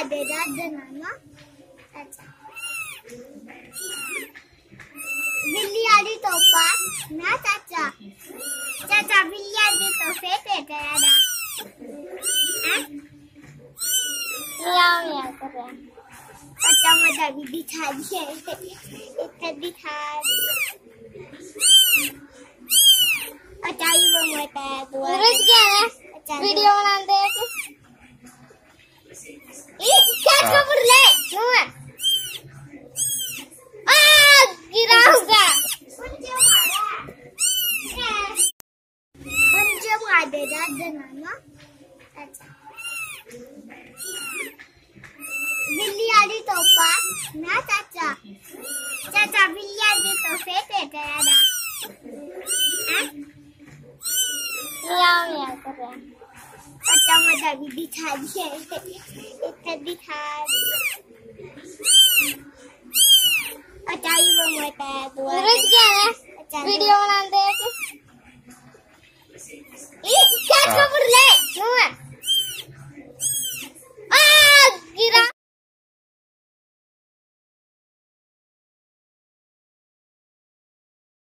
added बिल्ली आड़ी तोपा ना चाचा चाचा बिल्ली आड़ी तोपे पेटे आड़ा चाचा मज़ा भी दिखा दिया इतना दिखा अच्छा ये वो मत तो रुक वीडियो बना ये क्या खबर ले नुआ आ गिराऊँगा पंजाब आ दे दादा नाना अच्छा बिल्ली वाली तोपा ना चाचा चाचा बिल्ली वाली तोपे पे गया ना हैं? मियाओ मियाओ कर रहा है अच्छा मज़ा भी दिखा दिया इतना दिखा अच्छा ही। वो मज़ा है। तो रुक गया है वीडियो बनाते हैं ये क्या नुआ